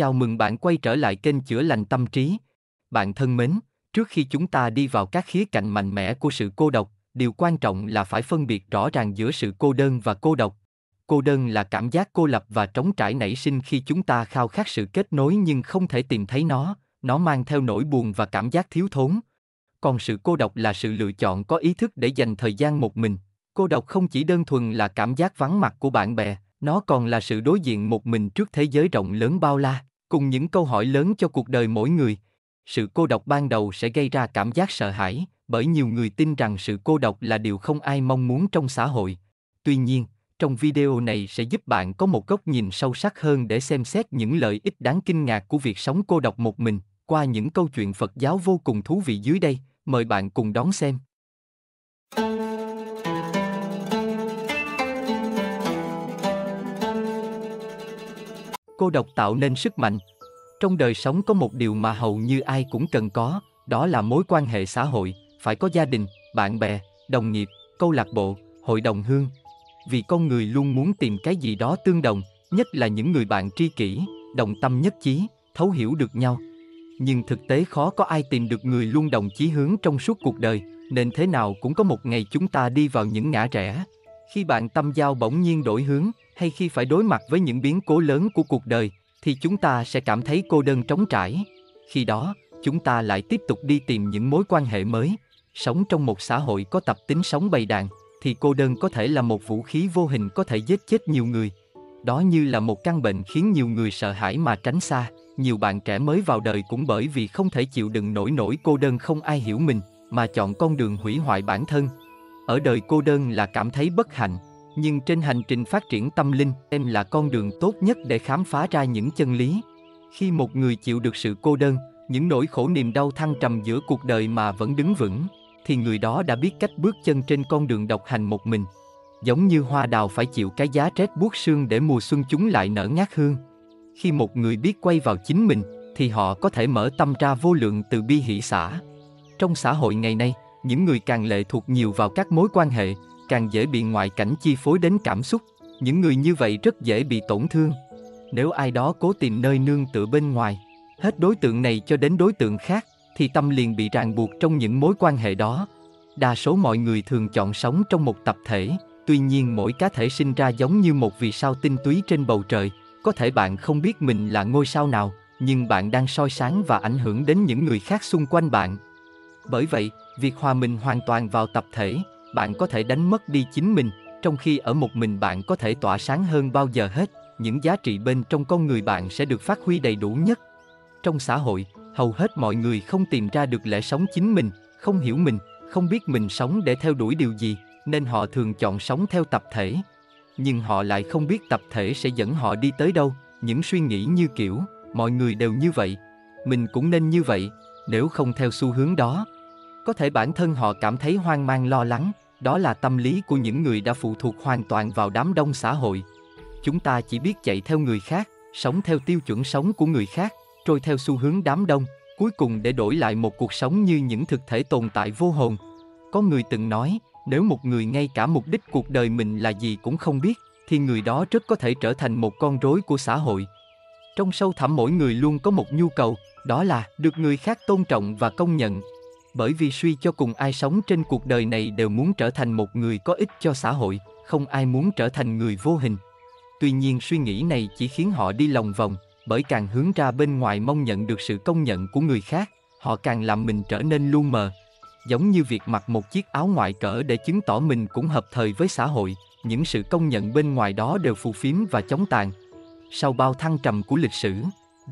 Chào mừng bạn quay trở lại kênh Chữa lành tâm trí. Bạn thân mến, trước khi chúng ta đi vào các khía cạnh mạnh mẽ của sự cô độc, điều quan trọng là phải phân biệt rõ ràng giữa sự cô đơn và cô độc. Cô đơn là cảm giác cô lập và trống trải nảy sinh khi chúng ta khao khát sự kết nối nhưng không thể tìm thấy nó, nó mang theo nỗi buồn và cảm giác thiếu thốn. Còn sự cô độc là sự lựa chọn có ý thức để dành thời gian một mình. Cô độc không chỉ đơn thuần là cảm giác vắng mặt của bạn bè, nó còn là sự đối diện một mình trước thế giới rộng lớn bao la, cùng những câu hỏi lớn cho cuộc đời mỗi người. Sự cô độc ban đầu sẽ gây ra cảm giác sợ hãi, bởi nhiều người tin rằng sự cô độc là điều không ai mong muốn trong xã hội. Tuy nhiên, trong video này sẽ giúp bạn có một góc nhìn sâu sắc hơn để xem xét những lợi ích đáng kinh ngạc của việc sống cô độc một mình qua những câu chuyện Phật giáo vô cùng thú vị dưới đây. Mời bạn cùng đón xem. Cô độc tạo nên sức mạnh. Trong đời sống có một điều mà hầu như ai cũng cần có, đó là mối quan hệ xã hội. Phải có gia đình, bạn bè, đồng nghiệp, câu lạc bộ, hội đồng hương. Vì con người luôn muốn tìm cái gì đó tương đồng, nhất là những người bạn tri kỷ, đồng tâm nhất chí thấu hiểu được nhau. Nhưng thực tế khó có ai tìm được người luôn đồng chí hướng trong suốt cuộc đời, nên thế nào cũng có một ngày chúng ta đi vào những ngã rẽ. Khi bạn tâm giao bỗng nhiên đổi hướng hay khi phải đối mặt với những biến cố lớn của cuộc đời, thì chúng ta sẽ cảm thấy cô đơn trống trải. Khi đó, chúng ta lại tiếp tục đi tìm những mối quan hệ mới. Sống trong một xã hội có tập tính sống bầy đàn, thì cô đơn có thể là một vũ khí vô hình có thể giết chết nhiều người. Đó như là một căn bệnh khiến nhiều người sợ hãi mà tránh xa. Nhiều bạn trẻ mới vào đời cũng bởi vì không thể chịu đựng nổi nỗi cô đơn không ai hiểu mình, mà chọn con đường hủy hoại bản thân. Ở đời cô đơn là cảm thấy bất hạnh nhưng trên hành trình phát triển tâm linh, em là con đường tốt nhất để khám phá ra những chân lý. Khi một người chịu được sự cô đơn, những nỗi khổ niềm đau thăng trầm giữa cuộc đời mà vẫn đứng vững, thì người đó đã biết cách bước chân trên con đường độc hành một mình. Giống như hoa đào phải chịu cái giá rét buốt xương để mùa xuân chúng lại nở ngát hương. Khi một người biết quay vào chính mình, thì họ có thể mở tâm ra vô lượng từ bi hỷ xã trong xã hội ngày nay, những người càng lệ thuộc nhiều vào các mối quan hệ càng dễ bị ngoại cảnh chi phối đến cảm xúc. Những người như vậy rất dễ bị tổn thương. Nếu ai đó cố tìm nơi nương tựa bên ngoài, hết đối tượng này cho đến đối tượng khác, thì tâm liền bị ràng buộc trong những mối quan hệ đó. Đa số mọi người thường chọn sống trong một tập thể, tuy nhiên mỗi cá thể sinh ra giống như một vì sao tinh túy trên bầu trời. Có thể bạn không biết mình là ngôi sao nào, nhưng bạn đang soi sáng và ảnh hưởng đến những người khác xung quanh bạn. Bởi vậy, việc hòa mình hoàn toàn vào tập thể bạn có thể đánh mất đi chính mình, trong khi ở một mình bạn có thể tỏa sáng hơn bao giờ hết. Những giá trị bên trong con người bạn sẽ được phát huy đầy đủ nhất. Trong xã hội, hầu hết mọi người không tìm ra được lẽ sống chính mình, không hiểu mình, không biết mình sống để theo đuổi điều gì, nên họ thường chọn sống theo tập thể. Nhưng họ lại không biết tập thể sẽ dẫn họ đi tới đâu. Những suy nghĩ như kiểu, mọi người đều như vậy, mình cũng nên như vậy, nếu không theo xu hướng đó có thể bản thân họ cảm thấy hoang mang lo lắng, đó là tâm lý của những người đã phụ thuộc hoàn toàn vào đám đông xã hội. Chúng ta chỉ biết chạy theo người khác, sống theo tiêu chuẩn sống của người khác, trôi theo xu hướng đám đông, cuối cùng để đổi lại một cuộc sống như những thực thể tồn tại vô hồn. Có người từng nói, nếu một người ngay cả mục đích cuộc đời mình là gì cũng không biết, thì người đó rất có thể trở thành một con rối của xã hội. Trong sâu thẳm mỗi người luôn có một nhu cầu, đó là được người khác tôn trọng và công nhận bởi vì suy cho cùng ai sống trên cuộc đời này đều muốn trở thành một người có ích cho xã hội, không ai muốn trở thành người vô hình. Tuy nhiên suy nghĩ này chỉ khiến họ đi lòng vòng, bởi càng hướng ra bên ngoài mong nhận được sự công nhận của người khác, họ càng làm mình trở nên lu mờ. Giống như việc mặc một chiếc áo ngoại cỡ để chứng tỏ mình cũng hợp thời với xã hội, những sự công nhận bên ngoài đó đều phù phiếm và chống tàn. Sau bao thăng trầm của lịch sử,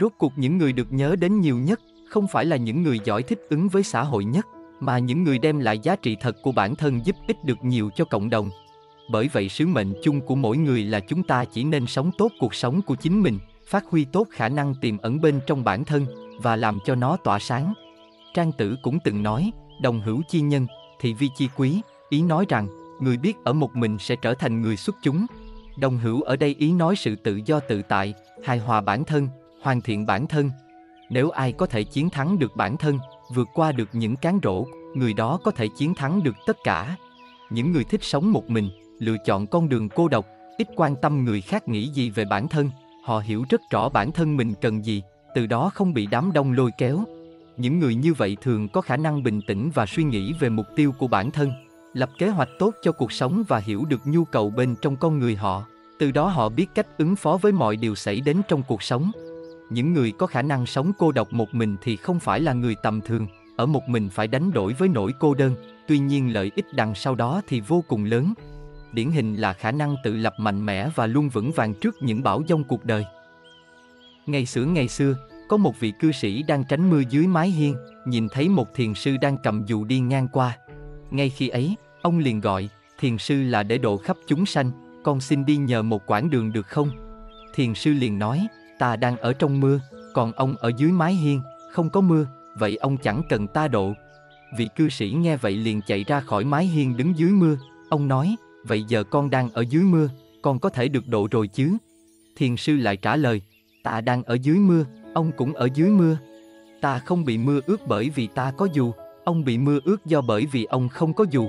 rốt cuộc những người được nhớ đến nhiều nhất không phải là những người giỏi thích ứng với xã hội nhất, mà những người đem lại giá trị thật của bản thân giúp ích được nhiều cho cộng đồng. Bởi vậy sứ mệnh chung của mỗi người là chúng ta chỉ nên sống tốt cuộc sống của chính mình, phát huy tốt khả năng tiềm ẩn bên trong bản thân và làm cho nó tỏa sáng. Trang tử cũng từng nói, đồng hữu chi nhân, thì vi chi quý, ý nói rằng, người biết ở một mình sẽ trở thành người xuất chúng. Đồng hữu ở đây ý nói sự tự do tự tại, hài hòa bản thân, hoàn thiện bản thân nếu ai có thể chiến thắng được bản thân vượt qua được những cán rỗ người đó có thể chiến thắng được tất cả những người thích sống một mình lựa chọn con đường cô độc ít quan tâm người khác nghĩ gì về bản thân họ hiểu rất rõ bản thân mình cần gì, từ đó không bị đám đông lôi kéo. Những người như vậy thường có khả năng bình tĩnh và suy nghĩ về mục tiêu của bản thân, lập kế hoạch tốt cho cuộc sống và hiểu được nhu cầu bên trong con người họ. Từ đó họ biết cách ứng phó với mọi điều xảy đến trong cuộc sống. Những người có khả năng sống cô độc một mình thì không phải là người tầm thường, ở một mình phải đánh đổi với nỗi cô đơn, tuy nhiên lợi ích đằng sau đó thì vô cùng lớn. Điển hình là khả năng tự lập mạnh mẽ và luôn vững vàng trước những bão giông cuộc đời. Ngày xưa ngày xưa, có một vị cư sĩ đang tránh mưa dưới mái hiên, nhìn thấy một thiền sư đang cầm dù đi ngang qua. Ngay khi ấy, ông liền gọi, thiền sư là để độ khắp chúng sanh, con xin đi nhờ một quãng đường được không? Thiền sư liền nói, ta đang ở trong mưa, còn ông ở dưới mái hiên, không có mưa, vậy ông chẳng cần ta độ. Vị cư sĩ nghe vậy liền chạy ra khỏi mái hiên đứng dưới mưa, ông nói, vậy giờ con đang ở dưới mưa, con có thể được độ rồi chứ? Thiền sư lại trả lời, ta đang ở dưới mưa, ông cũng ở dưới mưa. Ta không bị mưa ướt bởi vì ta có dù, ông bị mưa ướt do bởi vì ông không có dù.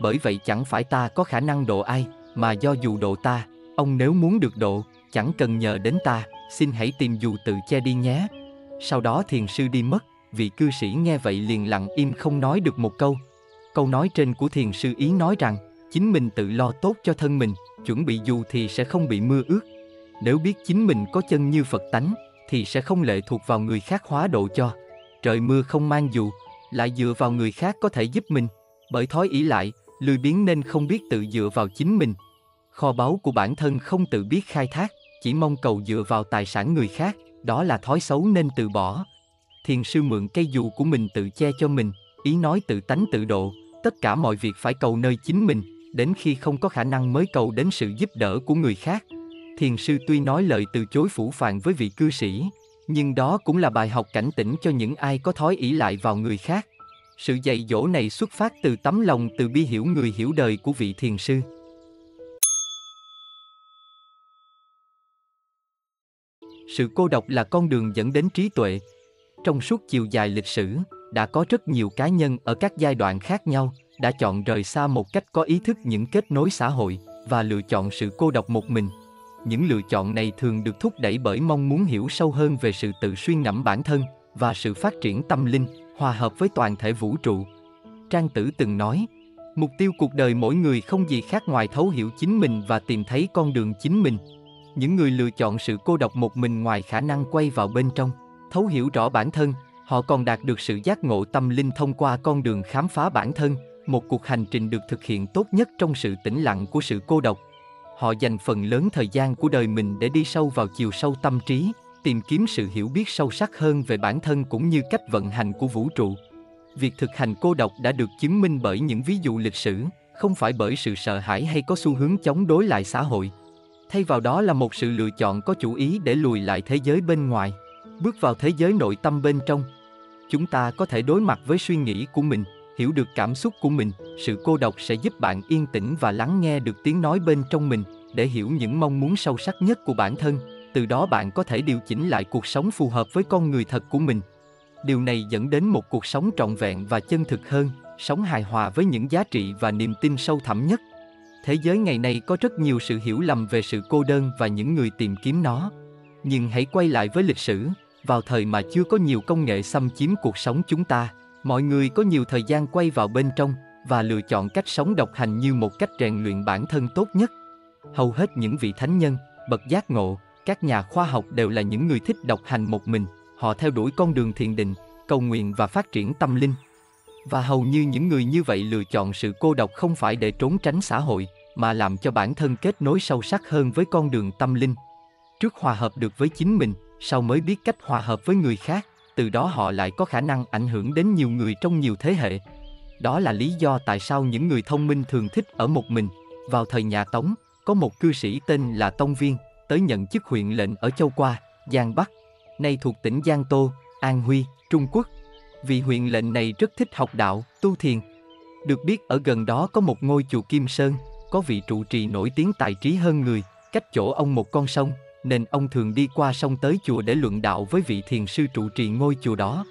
Bởi vậy chẳng phải ta có khả năng độ ai, mà do dù độ ta, ông nếu muốn được độ, chẳng cần nhờ đến ta, xin hãy tìm dù tự che đi nhé. Sau đó thiền sư đi mất, vị cư sĩ nghe vậy liền lặng im không nói được một câu. Câu nói trên của thiền sư ý nói rằng, chính mình tự lo tốt cho thân mình, chuẩn bị dù thì sẽ không bị mưa ướt. Nếu biết chính mình có chân như Phật tánh, thì sẽ không lệ thuộc vào người khác hóa độ cho. Trời mưa không mang dù, lại dựa vào người khác có thể giúp mình, bởi thói ý lại, lười biếng nên không biết tự dựa vào chính mình. Kho báu của bản thân không tự biết khai thác, chỉ mong cầu dựa vào tài sản người khác, đó là thói xấu nên từ bỏ. Thiền sư mượn cây dù của mình tự che cho mình, ý nói tự tánh tự độ, tất cả mọi việc phải cầu nơi chính mình, đến khi không có khả năng mới cầu đến sự giúp đỡ của người khác. Thiền sư tuy nói lời từ chối phủ phàng với vị cư sĩ, nhưng đó cũng là bài học cảnh tỉnh cho những ai có thói ỷ lại vào người khác. Sự dạy dỗ này xuất phát từ tấm lòng từ bi hiểu người hiểu đời của vị thiền sư. Sự cô độc là con đường dẫn đến trí tuệ. Trong suốt chiều dài lịch sử, đã có rất nhiều cá nhân ở các giai đoạn khác nhau đã chọn rời xa một cách có ý thức những kết nối xã hội và lựa chọn sự cô độc một mình. Những lựa chọn này thường được thúc đẩy bởi mong muốn hiểu sâu hơn về sự tự suy ngẫm bản thân và sự phát triển tâm linh, hòa hợp với toàn thể vũ trụ. Trang Tử từng nói, mục tiêu cuộc đời mỗi người không gì khác ngoài thấu hiểu chính mình và tìm thấy con đường chính mình. Những người lựa chọn sự cô độc một mình ngoài khả năng quay vào bên trong, thấu hiểu rõ bản thân, họ còn đạt được sự giác ngộ tâm linh thông qua con đường khám phá bản thân, một cuộc hành trình được thực hiện tốt nhất trong sự tĩnh lặng của sự cô độc. Họ dành phần lớn thời gian của đời mình để đi sâu vào chiều sâu tâm trí, tìm kiếm sự hiểu biết sâu sắc hơn về bản thân cũng như cách vận hành của vũ trụ. Việc thực hành cô độc đã được chứng minh bởi những ví dụ lịch sử, không phải bởi sự sợ hãi hay có xu hướng chống đối lại xã hội. Thay vào đó là một sự lựa chọn có chủ ý để lùi lại thế giới bên ngoài, bước vào thế giới nội tâm bên trong. Chúng ta có thể đối mặt với suy nghĩ của mình, hiểu được cảm xúc của mình. Sự cô độc sẽ giúp bạn yên tĩnh và lắng nghe được tiếng nói bên trong mình để hiểu những mong muốn sâu sắc nhất của bản thân. Từ đó bạn có thể điều chỉnh lại cuộc sống phù hợp với con người thật của mình. Điều này dẫn đến một cuộc sống trọn vẹn và chân thực hơn sống hài hòa với những giá trị và niềm tin sâu thẳm nhất thế giới ngày nay có rất nhiều sự hiểu lầm về sự cô đơn và những người tìm kiếm nó. Nhưng hãy quay lại với lịch sử, vào thời mà chưa có nhiều công nghệ xâm chiếm cuộc sống chúng ta, mọi người có nhiều thời gian quay vào bên trong và lựa chọn cách sống độc hành như một cách rèn luyện bản thân tốt nhất. Hầu hết những vị thánh nhân, bậc giác ngộ, các nhà khoa học đều là những người thích độc hành một mình. Họ theo đuổi con đường thiền định, cầu nguyện và phát triển tâm linh. Và hầu như những người như vậy lựa chọn sự cô độc không phải để trốn tránh xã hội mà làm cho bản thân kết nối sâu sắc hơn với con đường tâm linh trước hòa hợp được với chính mình sau mới biết cách hòa hợp với người khác từ đó họ lại có khả năng ảnh hưởng đến nhiều người trong nhiều thế hệ. Đó là lý do tại sao những người thông minh thường thích ở một mình. Vào thời nhà Tống, có một cư sĩ tên là Tông Viên, tới nhận chức huyện lệnh ở Châu Qua, Giang Bắc, nay thuộc tỉnh Giang Tô, An Huy, Trung Quốc. Vì huyện lệnh này rất thích học đạo, tu thiền. Được biết ở gần đó có một ngôi chùa Kim Sơn, có vị trụ trì nổi tiếng tài trí hơn người, cách chỗ ông một con sông, nên ông thường đi qua sông tới chùa để luận đạo với vị thiền sư trụ trì ngôi chùa đó.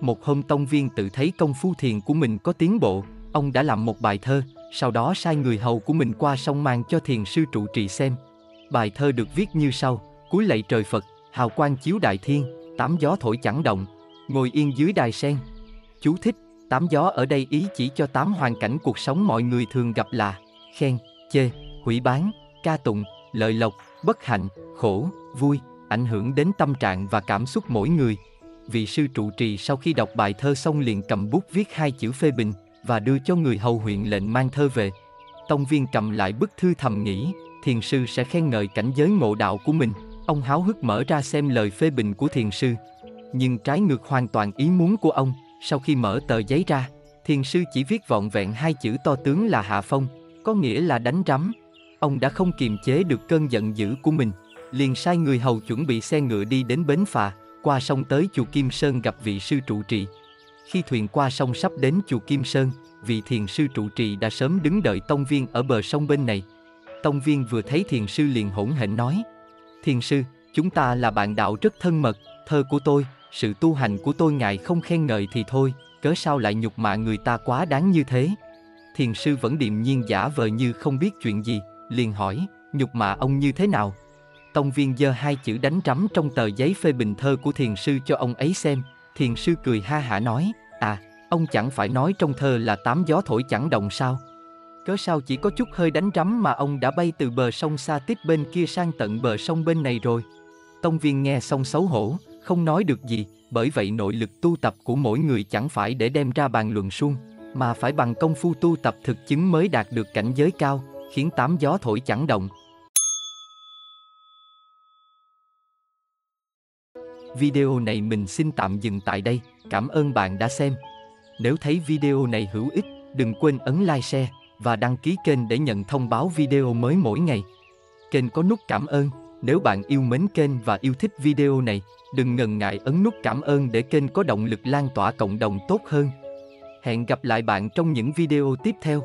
Một hôm tông viên tự thấy công phu thiền của mình có tiến bộ, ông đã làm một bài thơ, sau đó sai người hầu của mình qua sông mang cho thiền sư trụ trì xem. Bài thơ được viết như sau, cúi lạy trời Phật, hào quang chiếu đại thiên, tám gió thổi chẳng động, ngồi yên dưới đài sen. Chú thích, tám gió ở đây ý chỉ cho tám hoàn cảnh cuộc sống mọi người thường gặp là khen, chê, hủy bán, ca tụng, lợi lộc, bất hạnh, khổ, vui, ảnh hưởng đến tâm trạng và cảm xúc mỗi người. Vị sư trụ trì sau khi đọc bài thơ xong liền cầm bút viết hai chữ phê bình và đưa cho người hầu huyện lệnh mang thơ về. Tông viên cầm lại bức thư thầm nghĩ, thiền sư sẽ khen ngợi cảnh giới ngộ đạo của mình. Ông háo hức mở ra xem lời phê bình của thiền sư. Nhưng trái ngược hoàn toàn ý muốn của ông, sau khi mở tờ giấy ra, thiền sư chỉ viết vọn vẹn hai chữ to tướng là hạ phong, có nghĩa là đánh rắm. Ông đã không kiềm chế được cơn giận dữ của mình, liền sai người hầu chuẩn bị xe ngựa đi đến bến phà, qua sông tới chùa Kim Sơn gặp vị sư trụ trì. Khi thuyền qua sông sắp đến chùa Kim Sơn, vị thiền sư trụ trì đã sớm đứng đợi tông viên ở bờ sông bên này. Tông viên vừa thấy thiền sư liền hỗn hển nói, Thiền sư, chúng ta là bạn đạo rất thân mật, thơ của tôi, sự tu hành của tôi ngài không khen ngợi thì thôi, cớ sao lại nhục mạ người ta quá đáng như thế. Thiền sư vẫn điềm nhiên giả vờ như không biết chuyện gì, liền hỏi, nhục mạ ông như thế nào? Tông viên giơ hai chữ đánh trắm trong tờ giấy phê bình thơ của thiền sư cho ông ấy xem, thiền sư cười ha hả nói, à, ông chẳng phải nói trong thơ là tám gió thổi chẳng động sao? Cớ sao chỉ có chút hơi đánh trắm mà ông đã bay từ bờ sông xa tít bên kia sang tận bờ sông bên này rồi. Tông viên nghe xong xấu hổ, không nói được gì, bởi vậy nội lực tu tập của mỗi người chẳng phải để đem ra bàn luận suông, mà phải bằng công phu tu tập thực chứng mới đạt được cảnh giới cao, khiến tám gió thổi chẳng động. Video này mình xin tạm dừng tại đây, cảm ơn bạn đã xem. Nếu thấy video này hữu ích, đừng quên ấn like share và đăng ký kênh để nhận thông báo video mới mỗi ngày. Kênh có nút cảm ơn, nếu bạn yêu mến kênh và yêu thích video này, đừng ngần ngại ấn nút cảm ơn để kênh có động lực lan tỏa cộng đồng tốt hơn. Hẹn gặp lại bạn trong những video tiếp theo.